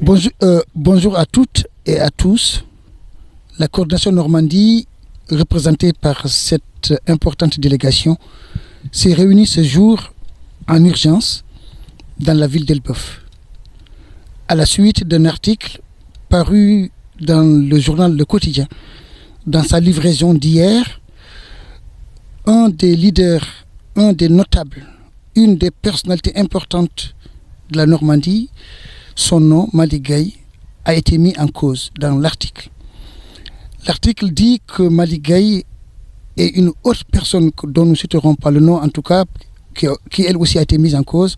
Bonjour, euh, bonjour à toutes et à tous. La coordination Normandie, représentée par cette importante délégation, s'est réunie ce jour en urgence dans la ville d'Elbeuf. À la suite d'un article paru dans le journal Le Quotidien, dans sa livraison d'hier, un des leaders, un des notables, une des personnalités importantes de la Normandie, son nom, Maligay, a été mis en cause dans l'article. L'article dit que Maligay est une autre personne dont nous ne citerons pas le nom, en tout cas, qui, elle aussi a été mise en cause.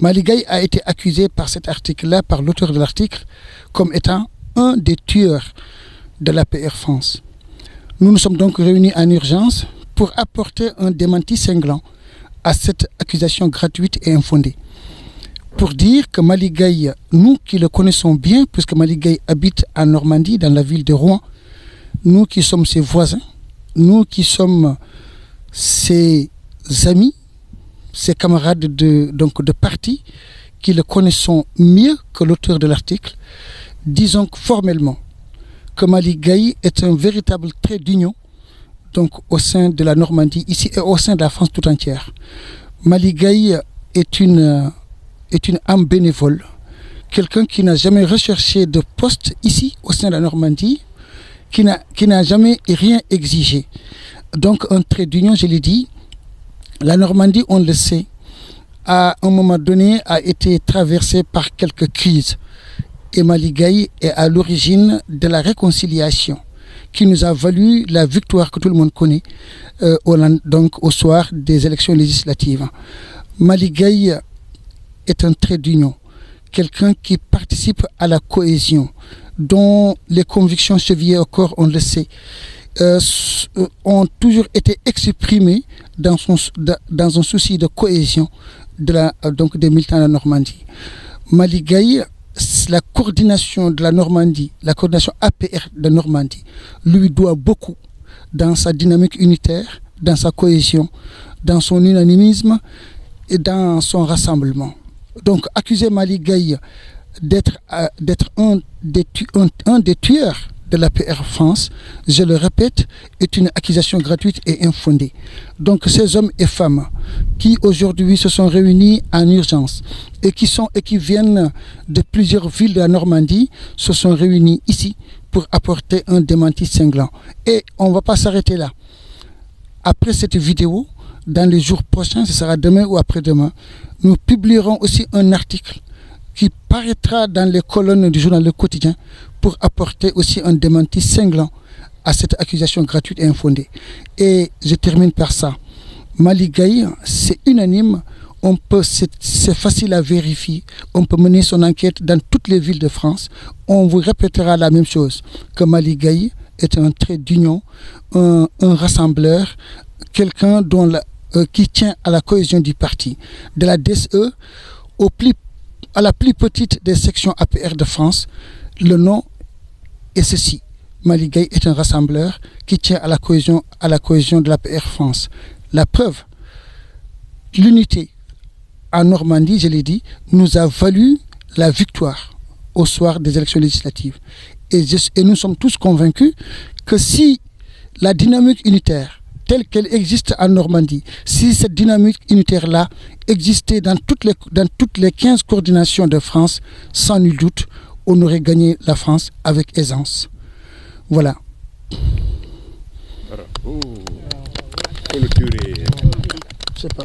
Maligay a été accusé par cet article-là, par l'auteur de l'article, comme étant un des tueurs de l'APR France. Nous nous sommes donc réunis en urgence pour apporter un démenti cinglant à cette accusation gratuite et infondée. Pour dire que Maligay, nous qui le connaissons bien, puisque Maligay habite en Normandie, dans la ville de Rouen, nous qui sommes ses voisins, nous qui sommes ses amis, ses camarades de, donc de parti, qui le connaissons mieux que l'auteur de l'article, disons formellement que Maligay est un véritable trait d'union donc au sein de la Normandie ici et au sein de la France tout entière. Maligay est une, est une âme bénévole, quelqu'un qui n'a jamais recherché de poste ici au sein de la Normandie, qui n'a jamais rien exigé. Donc un trait d'union, je l'ai dit, la Normandie, on le sait, à un moment donné a été traversée par quelques crises. Et Maligay est à l'origine de la réconciliation qui nous a valu la victoire que tout le monde connaît euh, au, donc au soir des élections législatives. Maligay est un trait d'union, quelqu'un qui participe à la cohésion, dont les convictions chevillées au corps, on le sait, euh, ont toujours été exprimées dans, son, dans un souci de cohésion de la, donc des militants de la Normandie. Maligay la coordination de la Normandie, la coordination APR de Normandie, lui doit beaucoup dans sa dynamique unitaire, dans sa cohésion, dans son unanimisme et dans son rassemblement. Donc, accuser Mali d'être euh, un, des tueurs de la PR France, je le répète, est une accusation gratuite et infondée. Donc ces hommes et femmes qui aujourd'hui se sont réunis en urgence et qui, et qui viennent de plusieurs villes de la Normandie se sont réunis ici pour apporter un démenti cinglant. Et on ne va pas s'arrêter là. Après cette vidéo, dans les jours prochains, ce sera demain ou après-demain, nous publierons aussi un article qui paraîtra dans les colonnes du journal Le Quotidien pour apporter aussi un démenti cinglant à cette accusation gratuite et infondée. Et je termine par ça. Maligaï, c'est unanime, on peut, c'est facile à vérifier, on peut mener son enquête dans toutes les villes de France. On vous répétera la même chose, que Maligaï est un trait d'union, un, un, rassembleur, quelqu'un dont la, euh, qui tient à la cohésion du parti, de la DSE au plus, à la plus petite des sections APR de France. Le nom est ceci. Maligay est un rassembleur qui tient à la cohésion, à la cohésion de la PR France. La preuve, l'unité en Normandie, je l'ai dit, nous a valu la victoire au soir des élections législatives. Et, et nous sommes tous convaincus que si la dynamique unitaire telle qu'elle existe en Normandie, si cette dynamique unitaire-là existait dans toutes, les, dans toutes les 15 coordinations de France, sans nul doute, on aurait gagné la France avec aisance. Voilà. Oh. Clôturer. Je sais pas.